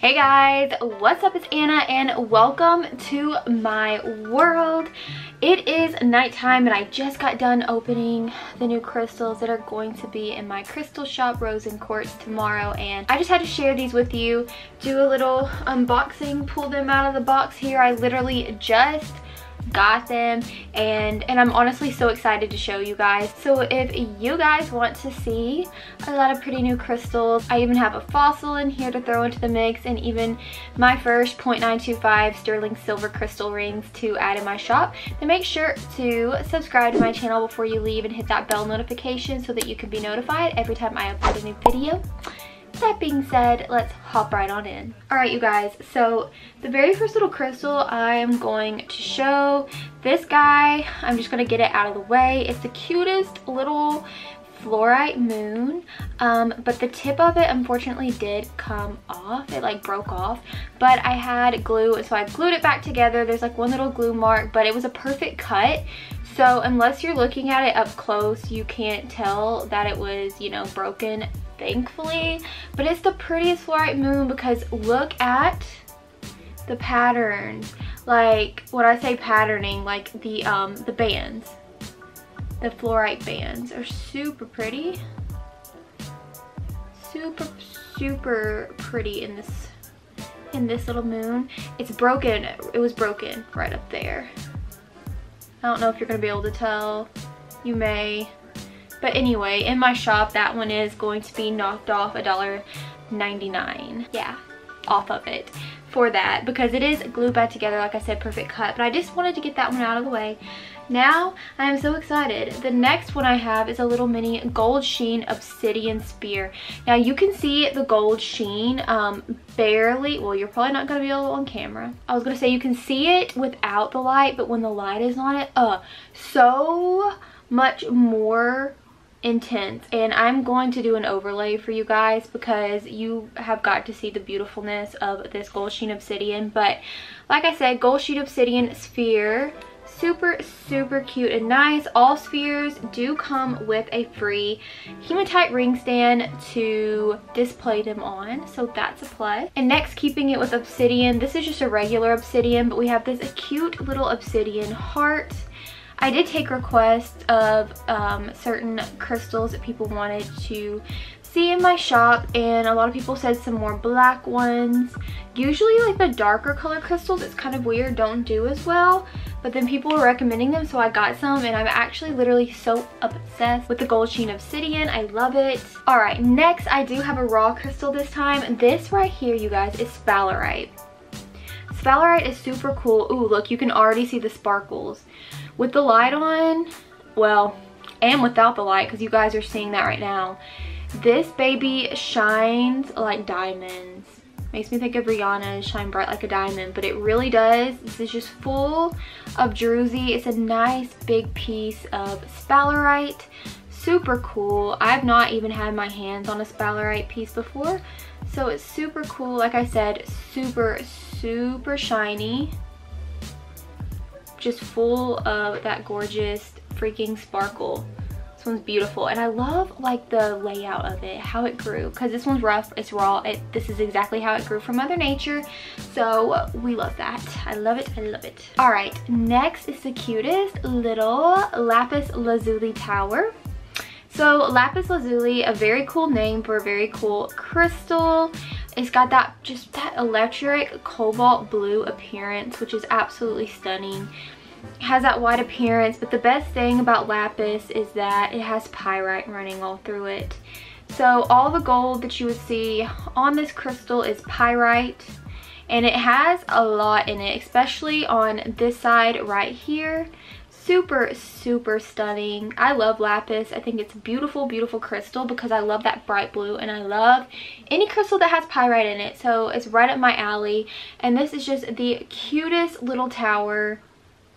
Hey guys, what's up? It's Anna and welcome to my world. It is nighttime and I just got done opening the new crystals that are going to be in my crystal shop Rose and Quartz tomorrow and I just had to share these with you, do a little unboxing, pull them out of the box here. I literally just got them. And and I'm honestly so excited to show you guys. So if you guys want to see a lot of pretty new crystals I even have a fossil in here to throw into the mix and even my first 0.925 sterling silver crystal rings to add in my shop then make sure to subscribe to my channel before you leave and hit that bell notification so that you can be notified every time I upload a new video that being said, let's hop right on in. Alright you guys, so the very first little crystal I am going to show, this guy, I'm just to get it out of the way. It's the cutest little fluorite moon um, but the tip of it unfortunately did come off it like broke off but I had glue so I glued it back together there's like one little glue mark but it was a perfect cut so unless you're looking at it up close you can't tell that it was you know broken thankfully. But it's the prettiest fluorite moon because look at the patterns. Like, when I say patterning, like the, um, the bands. The fluorite bands are super pretty. Super, super pretty in this in this little moon. It's broken. It was broken right up there. I don't know if you're going to be able to tell. You may. But anyway, in my shop, that one is going to be knocked off a dollar 99. Yeah, off of it for that because it is glued back together like I said perfect cut. But I just wanted to get that one out of the way. Now I am so excited. The next one I have is a little mini gold sheen obsidian sphere. Now you can see the gold sheen um, barely. Well you're probably not going to be able on camera. I was going to say you can see it without the light but when the light is on it uh so much more intense. And I'm going to do an overlay for you guys because you have got to see the beautifulness of this gold sheen obsidian. But like I said gold sheen obsidian sphere super super cute and nice. All spheres do come with a free hematite ring stand to display them on so that's a plus. And next keeping it with obsidian this is just a regular obsidian but we have this cute little obsidian heart I did take requests of um, certain crystals that people wanted to see in my shop and a lot of people said some more black ones. Usually like the darker color crystals, it's kind of weird, don't do as well. But then people were recommending them so I got some and I'm actually literally so obsessed with the gold sheen obsidian. I love it. Alright, next I do have a raw crystal this time. This right here, you guys, is sphalerite. Sphalerite is super cool. Ooh, look, you can already see the sparkles. With the light on, well, and without the light, because you guys are seeing that right now, this baby shines like diamonds. Makes me think of Rihanna's Shine Bright Like a Diamond, but it really does. This is just full of druzy. It's a nice big piece of sphalerite. Super cool. I've not even had my hands on a sphalerite piece before, so it's super cool. Like I said, super, super shiny just full of that gorgeous freaking sparkle. This one's beautiful and I love like the layout of it, how it grew because this one's rough, it's raw. It, this is exactly how it grew from Mother Nature. So we love that. I love it, I love it. All right, next is the cutest little lapis lazuli tower. So lapis lazuli, a very cool name for a very cool crystal. It's got that just that electric cobalt blue appearance, which is absolutely stunning. It has that white appearance, but the best thing about lapis is that it has pyrite running all through it. So all the gold that you would see on this crystal is pyrite and it has a lot in it, especially on this side right here super super stunning. I love lapis. I think it's beautiful beautiful crystal because i love that bright blue and i love any crystal that has pyrite in it. So it's right up my alley. And this is just the cutest little tower.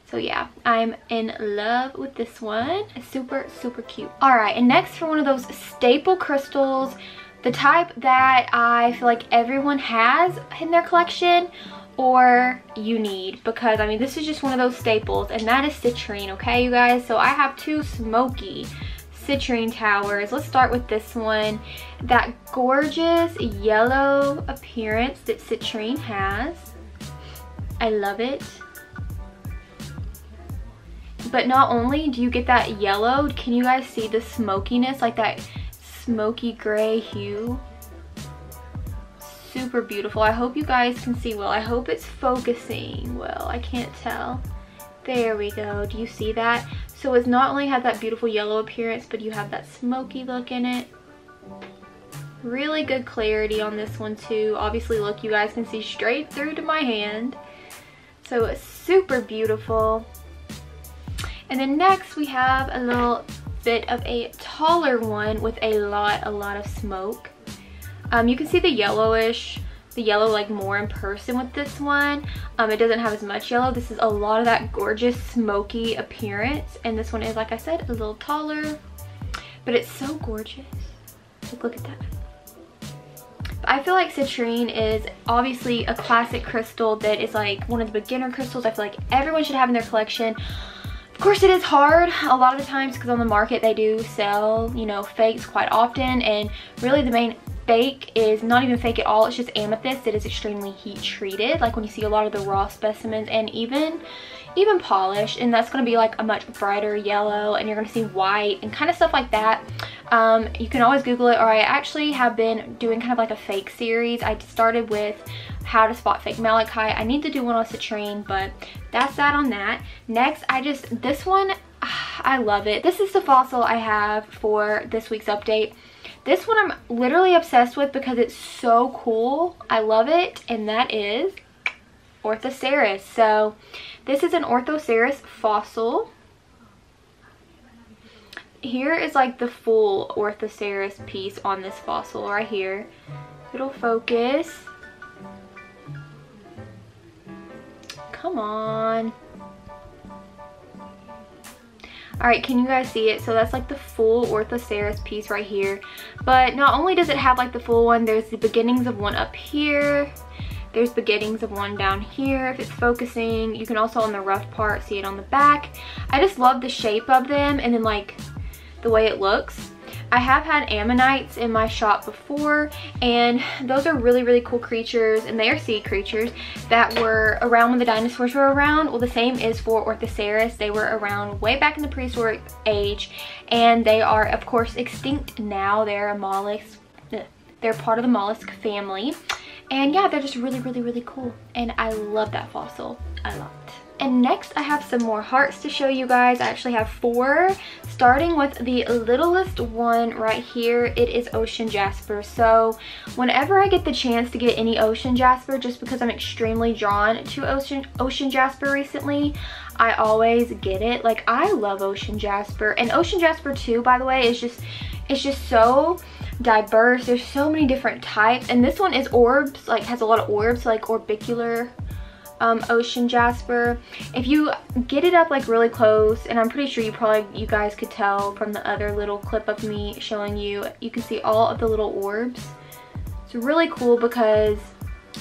So yeah, I'm in love with this one. It's super, super cute. All right, and next for one of those staple crystals, the type that I feel like everyone has in their collection or you need because I mean this is just one of those staples and that is citrine okay you guys so I have two smoky citrine towers. Let's start with this one. That gorgeous yellow appearance that citrine has. I love it. But not only do you get that yellow, can you guys see the smokiness, like that smoky gray hue? Super beautiful. I hope you guys can see well. I hope it's focusing well. I can't tell. There we go. Do you see that? So it's not only has that beautiful yellow appearance, but you have that smoky look in it. Really good clarity on this one too. Obviously, look, you guys can see straight through to my hand. So it's super beautiful. And then next we have a little bit of a taller one with a lot, a lot of smoke. Um, you can see the yellowish the yellow like more in person with this one. Um, it doesn't have as much yellow. This is a lot of that gorgeous smoky appearance. And this one is, like I said, a little taller. But it's so gorgeous. Look at that. I feel like citrine is obviously a classic crystal that is like one of the beginner crystals I feel like everyone should have in their collection. Of course it is hard a lot of the times because on the market they do sell, you know, fakes quite often and really the main fake is not even fake at all. It's just amethyst it is extremely heat treated. Like when you see a lot of the raw specimens and even even polished and that's going to be like a much brighter yellow and you're going to see white and kind of stuff like that um, you can always google it or i actually have been doing kind of like a fake series i started with how to spot fake malachite i need to do one on citrine but that's that on that next i just this one i love it this is the fossil i have for this week's update this one I'm literally obsessed with because it's so cool. I love it. And that is Orthoceras. So this is an Orthoceras fossil. Here is like the full Orthoceras piece on this fossil right here. It'll focus. Come on. All right, can you guys see it? So that's like the full Orthoceras piece right here. But not only does it have like the full one, there's the beginnings of one up here. There's beginnings of one down here if it's focusing. You can also on the rough part see it on the back. I just love the shape of them and then like the way it looks. I have had ammonites in my shop before and those are really, really cool creatures and they are sea creatures that were around when the dinosaurs were around. Well, the same is for Orthoceras. They were around way back in the prehistoric age and they are, of course, extinct now. They're a mollusk. They're part of the mollusk family. And yeah, they're just really, really, really cool. And I love that fossil a lot. And next I have some more hearts to show you guys. I actually have four, starting with the littlest one right here. It is Ocean Jasper. So whenever I get the chance to get any Ocean Jasper, just because I'm extremely drawn to Ocean, Ocean Jasper recently, I always get it. Like I love Ocean Jasper. And Ocean Jasper too, by the way, is just, it's just so diverse. There's so many different types. And this one is orbs, like has a lot of orbs, like orbicular um, Ocean Jasper. If you get it up like really close, and I'm pretty sure you probably, you guys could tell from the other little clip of me showing you, you can see all of the little orbs. It's really cool because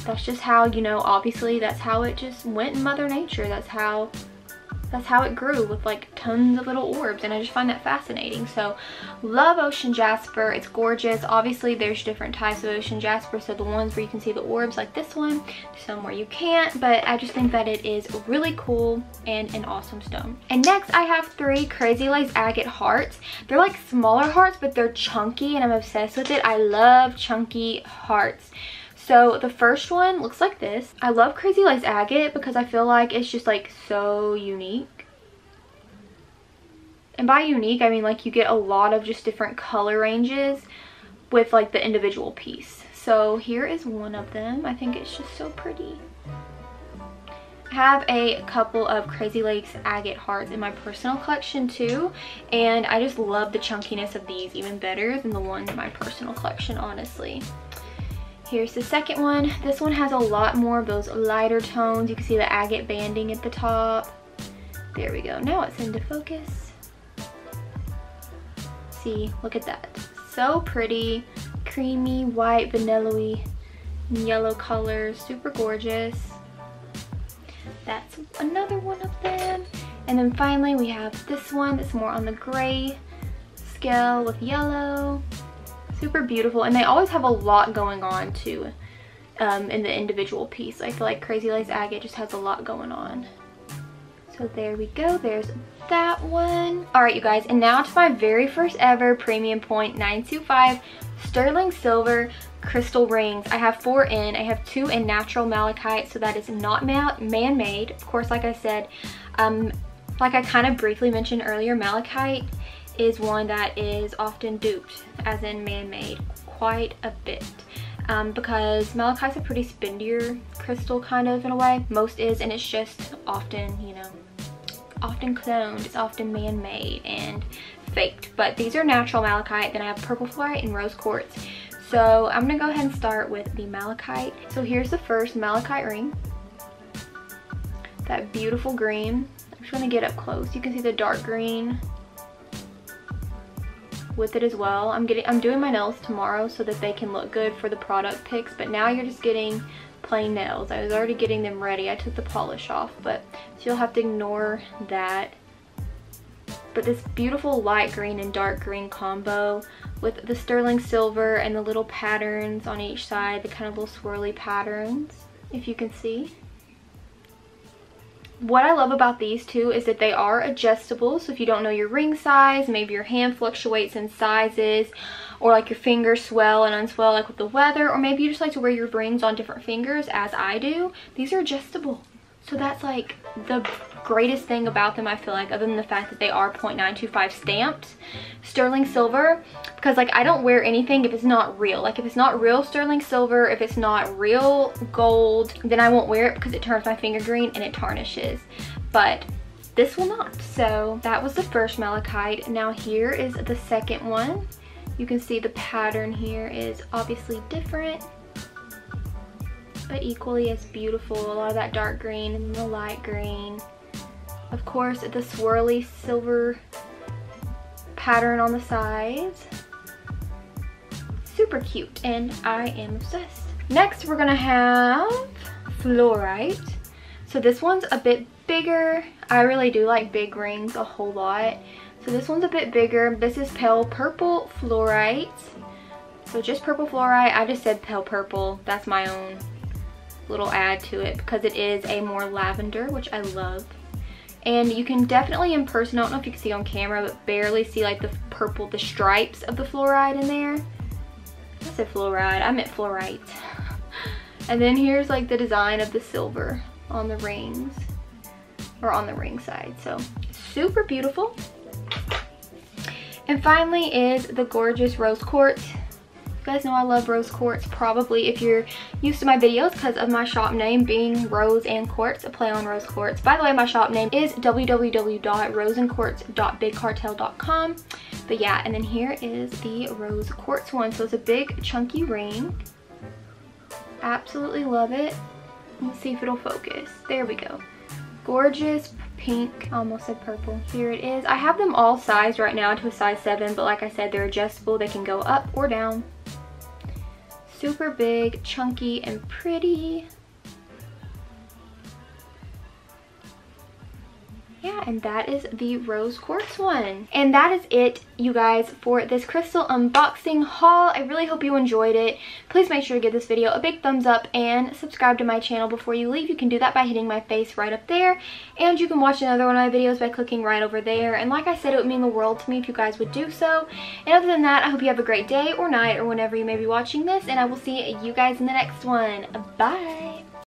that's just how, you know, obviously that's how it just went in Mother Nature. That's how that's how it grew with like tons of little orbs and I just find that fascinating. So love ocean jasper. It's gorgeous. Obviously there's different types of ocean jasper. So the ones where you can see the orbs like this one, some where you can't. But I just think that it is really cool and an awesome stone. And next I have three Crazy Lace agate hearts. They're like smaller hearts but they're chunky and I'm obsessed with it. I love chunky hearts. So the first one looks like this. I love Crazy Lace Agate because I feel like it's just like so unique. And by unique, I mean like you get a lot of just different color ranges with like the individual piece. So here is one of them. I think it's just so pretty. I have a couple of Crazy Lace agate hearts in my personal collection too and I just love the chunkiness of these even better than the ones in my personal collection honestly. Here's the second one. This one has a lot more of those lighter tones. You can see the agate banding at the top. There we go. Now it's into focus. See, look at that. So pretty. Creamy, white, vanilla yellow colors. Super gorgeous. That's another one of them. And then finally we have this one that's more on the gray scale with yellow. Super beautiful. And they always have a lot going on too um, in the individual piece. I feel like Crazy Lace Agate just has a lot going on. So there we go. There's that one. All right, you guys. And now to my very first ever Premium Point 925 Sterling Silver crystal rings. I have four in. I have two in natural malachite, so that is not man-made. Of course, like I said, um, like I kind of briefly mentioned earlier, malachite is one that is often duped, as in man-made, quite a bit. Um, because malachite's a pretty spendier crystal kind of in a way. Most is, and it's just often, you know, often cloned. It's often man-made and faked. But these are natural malachite. Then I have purple fluorite and rose quartz. So I'm gonna go ahead and start with the malachite. So here's the first malachite ring. That beautiful green. I'm just gonna get up close. You can see the dark green with it as well. I'm getting I'm doing my nails tomorrow so that they can look good for the product pics, but now you're just getting plain nails. I was already getting them ready. I took the polish off, but so you'll have to ignore that. But this beautiful light green and dark green combo with the sterling silver and the little patterns on each side, the kind of little swirly patterns, if you can see. What I love about these two is that they are adjustable. So if you don't know your ring size, maybe your hand fluctuates in sizes, or like your fingers swell and unswell like with the weather, or maybe you just like to wear your rings on different fingers as I do, these are adjustable. So that's like the greatest thing about them I feel like other than the fact that they are 0.925 stamped sterling silver. Because like I don't wear anything if it's not real. Like if it's not real sterling silver if it's not real gold then I won't wear it because it turns my finger green and it tarnishes. But this will not. So that was the first malachite. Now here is the second one. You can see the pattern here is obviously different but equally as beautiful. A lot of that dark green and the light green. Of course, the swirly silver pattern on the sides. Super cute, and I am obsessed. Next, we're gonna have fluorite. So this one's a bit bigger. I really do like big rings a whole lot. So this one's a bit bigger. This is pale purple fluorite. So just purple fluorite. I just said pale purple. That's my own little add to it because it is a more lavender, which I love. And you can definitely in person, I don't know if you can see on camera, but barely see like the purple, the stripes of the fluoride in there. I said fluoride, I meant fluorite. and then here's like the design of the silver on the rings or on the ring side. So super beautiful. And finally is the gorgeous rose quartz you guys know I love rose quartz probably if you're used to my videos because of my shop name being Rose and Quartz, a play on rose quartz. By the way, my shop name is www.roseandquartz.bigcartel.com. But yeah, and then here is the rose quartz one. So it's a big chunky ring. Absolutely love it. Let's see if it'll focus. There we go. Gorgeous pink. Almost said purple. Here it is. I have them all sized right now to a size 7, but like I said, they're adjustable. They can go up or down super big, chunky, and pretty. Yeah and that is the rose quartz one. And that is it you guys for this crystal unboxing haul. I really hope you enjoyed it. Please make sure to give this video a big thumbs up and subscribe to my channel before you leave. You can do that by hitting my face right up there. And you can watch another one of my videos by clicking right over there. And like i said it would mean the world to me if you guys would do so. And other than that i hope you have a great day or night or whenever you may be watching this. And i will see you guys in the next one. Bye